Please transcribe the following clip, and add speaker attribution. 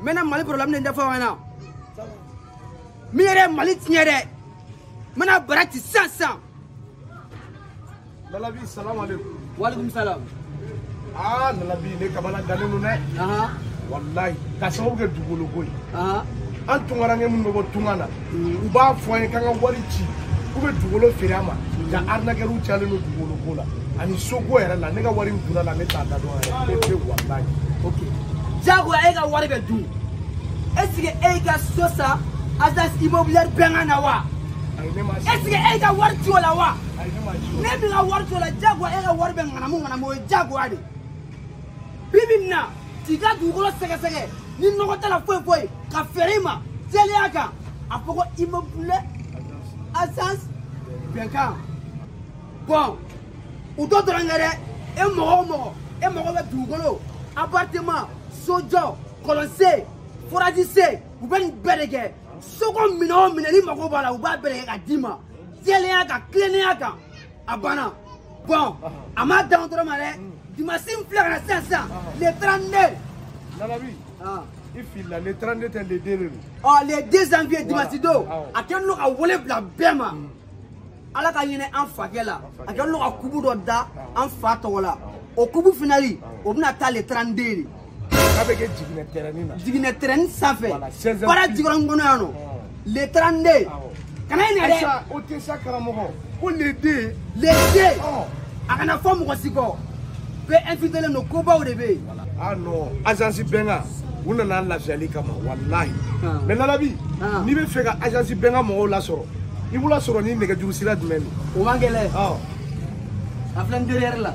Speaker 1: n
Speaker 2: bɛna mali problème de ɲɛfɔ aw ɲɛna min yɛrɛ ye mali tiɲɛ dɛ n bɛna bara ci sisan sisan
Speaker 3: lalabi salamu aleykum
Speaker 2: walekum salam
Speaker 3: aa lalabi ne kabala dalen don dɛ walayi ka sababu kɛ dugukolo ko ye an tunkaranke minnu bɛ bɔ tunga na u b'a fɔ an ye k'an ka wari ci k'u bɛ dugukolo feere an ma ja arnaquɛriw cayalen don dugukolo ko la ani soko yɛrɛ la ne ka wari in dunna la ne t'a da dɔn yɛrɛ ne tɛ walayi
Speaker 2: ok jagoya e ka wari bɛ dun est ce que e y'i ka so san agence immobilière bɛnkan na wa est ce que e y'i ka wari ci o la wa
Speaker 3: ne
Speaker 2: b'i ka wari ci o la jagoya e ka wari bɛ ŋanamu ŋanamu o ye jagoya de ye bi bi nin na k'i ka dugukolo sɛgɛsɛgɛ ni nɔgɔ t'a la foyi foyi ka fɛɛrɛ i ma jɛlenya kan a fɔ ko immobilier agence bɛnkan bɔn u t'o dɔrɔn kɛ dɛ e mɔgɔ o mɔgɔ e mɔgɔ bɛ dugukolo appartement sojɔ kɔlɔnsen foraji sen u bɛ nin bɛɛ de kɛ soko minɛ o minɛ ni mago b'a la u b'a bɛɛ de kɛ ka d'i ma jɛlenya kan tilennenya kan a banna bɔn a ma dan dɔrɔn ma dɛ dimasi min filɛ ka na sisan sisan le 32 lalabi
Speaker 3: i filila le 32 tɛ le 2 de don
Speaker 2: ɔ le 2 janvier dimasi don a kɛlen don ka wele bila bɛɛ ma ala ka ɲinɛ an fakɛ la a kɛlen don ka kubu dɔ da an fa tɔgɔ la o kubu finali o bɛna taa le 32 de
Speaker 3: a bɛ kɛ jiginɛ tɛrɛnin na
Speaker 2: jiginɛ tɛrɛnin sanfɛ baara jikɔrɔn kɔnɔ yan nɔ le 32 kana ɲinɛ dɛ
Speaker 3: ayisa o tɛ sa karamɔgɔ ko le 2
Speaker 2: le 2 a kana fɔ mɔgɔ si kɔ bɛɛ invitelen don kobaw de bɛ yen
Speaker 3: a nɔ agence bɛnkan u nana lafiyali kama walahi mɛ
Speaker 2: lalabi
Speaker 3: n'i bɛ fɛ ka agence bɛnkan mɔgɔw lasɔrɔ i b'u lasɔrɔ ni nɛgɛjuru sira jumɛn don
Speaker 2: o man
Speaker 3: gɛlɛn
Speaker 2: a filɛ n derrière la